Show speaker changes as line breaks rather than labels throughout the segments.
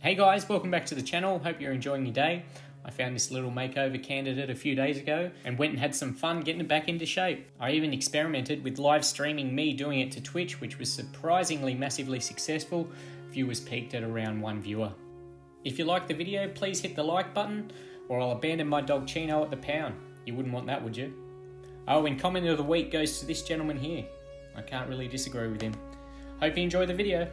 Hey guys, welcome back to the channel. Hope you're enjoying your day. I found this little makeover candidate a few days ago and went and had some fun getting it back into shape. I even experimented with live streaming me doing it to Twitch, which was surprisingly massively successful. Viewers peaked at around one viewer. If you like the video, please hit the like button or I'll abandon my dog Chino at the pound. You wouldn't want that, would you? Oh, and comment of the week goes to this gentleman here. I can't really disagree with him. Hope you enjoy the video.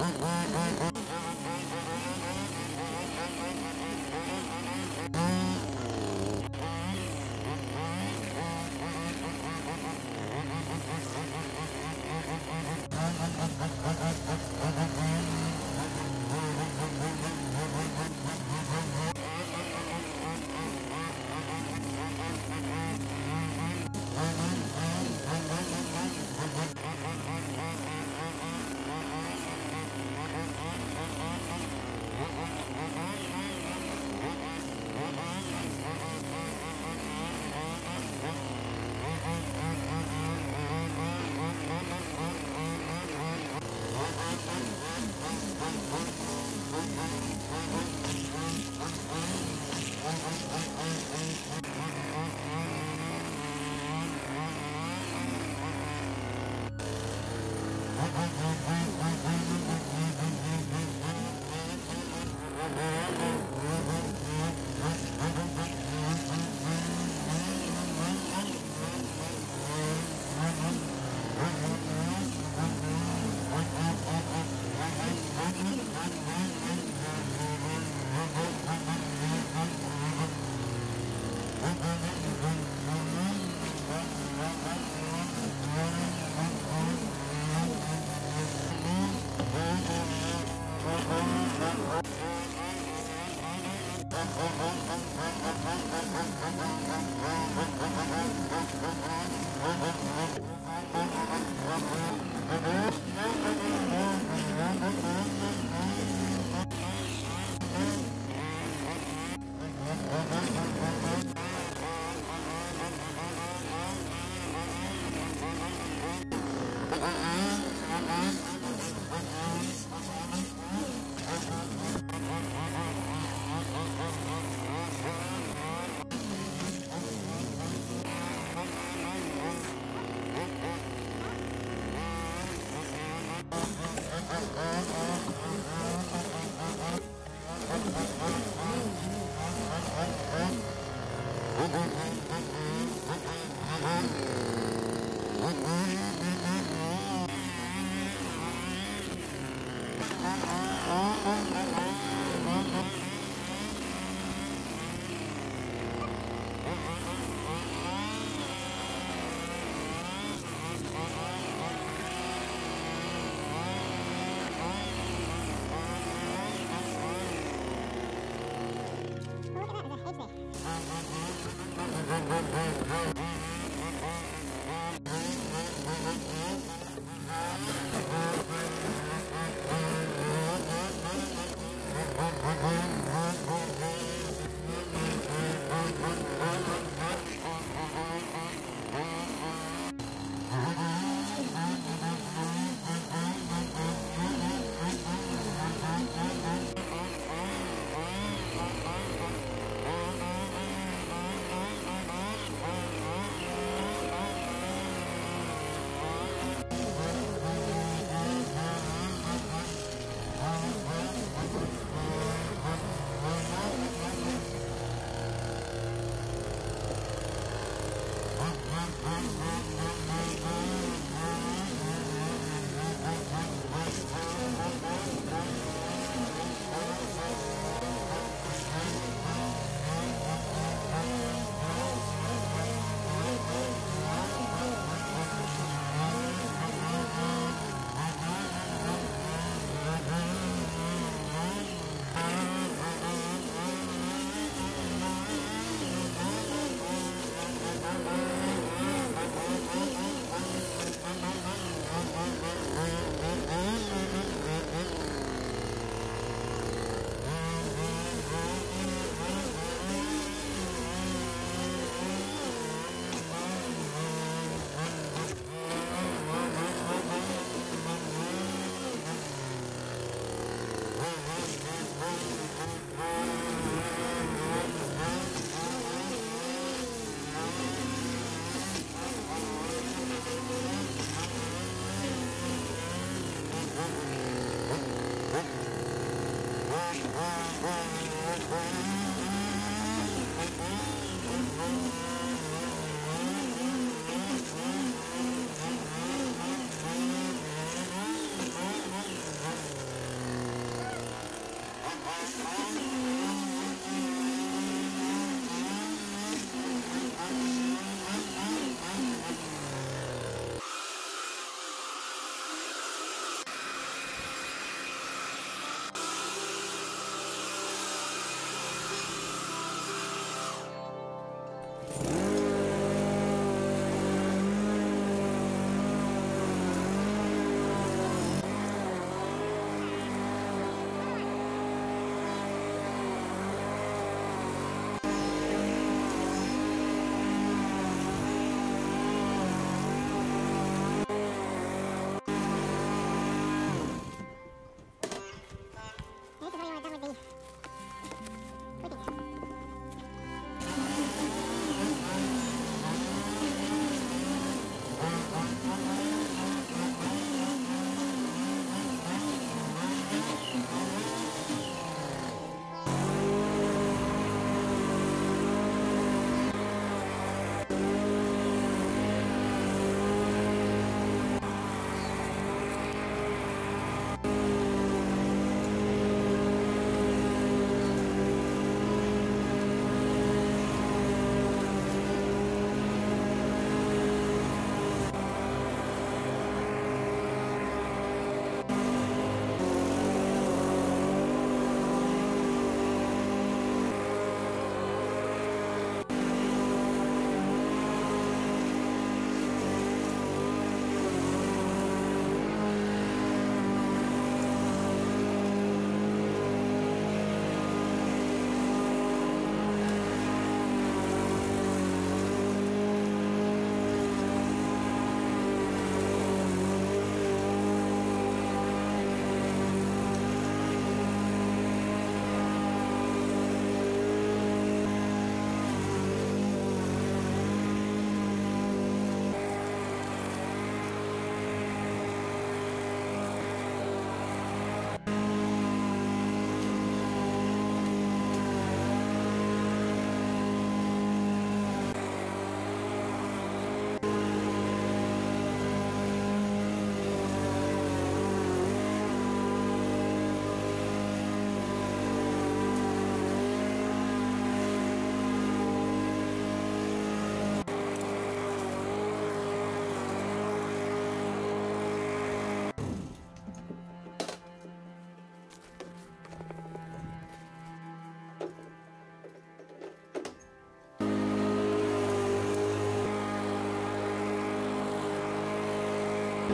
Mm-hmm. Thank you.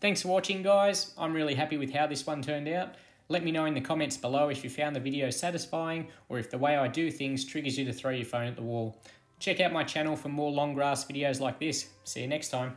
Thanks for watching guys, I'm really happy with how this one turned out. Let me know in the comments below if you found the video satisfying or if the way I do things triggers you to throw your phone at the wall. Check out my channel for more long grass videos like this. See you next time.